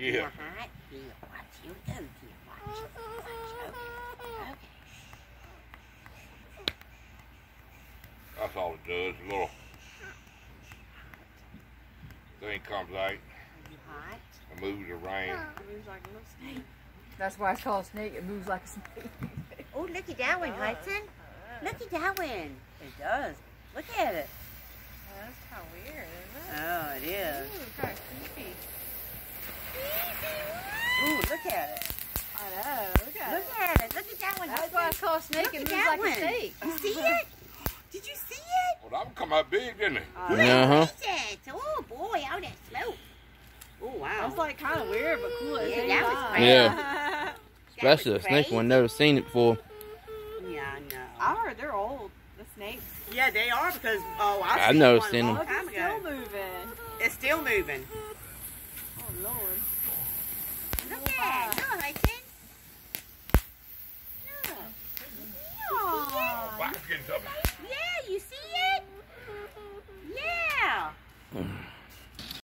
Yeah. Feel hot? Here, watch. Here we go. Here, watch. Watch. Okay. Okay. That's all it does. A little thing comes out Are you hot? and moves the rain. It moves like a little snake. That's why it's called a snake. It moves like a snake. Oh, look at that one, Hudson. Look at that one. It does. Look at it. Oh, that's kind of weird, isn't it? Oh, it is. Ooh, kind of creepy. Ooh, look at it. I know. Look at Look it. at it. Look at that one, That's why Hudson. it's called snake. Look It moves like one. a snake. You see it? Did you see it? Well, that one come out big, didn't it? Oh, I know. Yeah, huh? Look at it. Oh, boy. All that smoke. Oh, wow. That's like kind of weird, but cool Yeah, that was crazy. Yeah. Especially a was snake one never seen it before. Yeah, I know. I heard they're old, the snakes. Yeah, they are because, oh, I, I seen know, one seen a long them. Oh, look, it's still moving. It's still moving. Oh, Lord. Look at it. Look, Hudson. Look. Back into. Yeah, you see it? Yeah. Hmm.